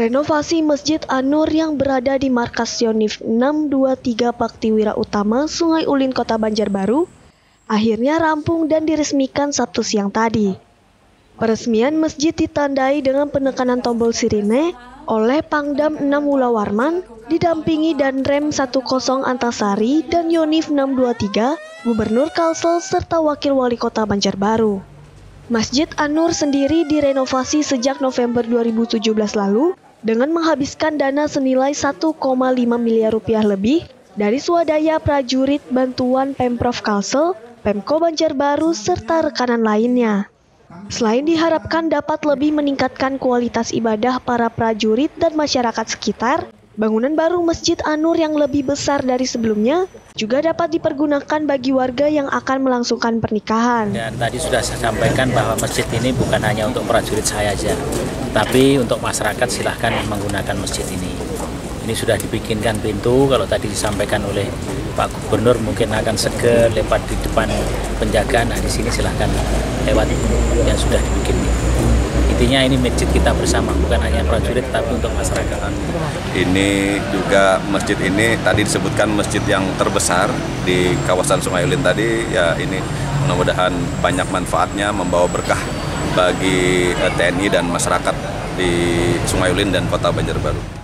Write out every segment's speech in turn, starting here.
Renovasi Masjid An-Nur yang berada di markas Yonif 623 Paktiwira Utama, Sungai Ulin, Kota Banjarbaru, akhirnya rampung dan diresmikan Sabtu siang tadi. Peresmian masjid ditandai dengan penekanan tombol sirine oleh Pangdam 6 Wulawarman, didampingi dan Rem 10 Antasari dan Yonif 623, Gubernur Kalsel serta Wakil Wali Kota Banjarbaru. Masjid An-Nur sendiri direnovasi sejak November 2017 lalu dengan menghabiskan dana senilai 1,5 miliar rupiah lebih dari swadaya prajurit bantuan Pemprov Kalsel, Pemko Banjarbaru, serta rekanan lainnya. Selain diharapkan dapat lebih meningkatkan kualitas ibadah para prajurit dan masyarakat sekitar, Bangunan baru Masjid Anur yang lebih besar dari sebelumnya juga dapat dipergunakan bagi warga yang akan melangsungkan pernikahan. Dan tadi sudah saya sampaikan bahwa masjid ini bukan hanya untuk prajurit saya saja, tapi untuk masyarakat silahkan menggunakan masjid ini. Ini sudah dibikinkan pintu, kalau tadi disampaikan oleh Pak Gubernur mungkin akan seger lewat di depan penjagaan, nah di sini silahkan lewat yang sudah dibikin intinya ini masjid kita bersama bukan hanya prajurit tapi untuk masyarakat ini juga masjid ini tadi disebutkan masjid yang terbesar di kawasan Sungai Ulin tadi ya ini mudah-mudahan banyak manfaatnya membawa berkah bagi eh, TNI dan masyarakat di Sungai Ulin dan Kota Banjarbaru.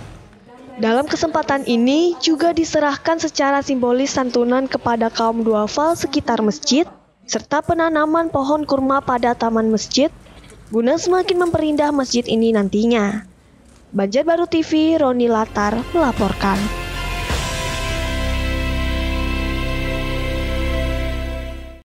Dalam kesempatan ini juga diserahkan secara simbolis santunan kepada kaum duafa sekitar masjid serta penanaman pohon kurma pada taman masjid guna semakin memperindah masjid ini nantinya. Banjarbaru TV, Roni Latar melaporkan.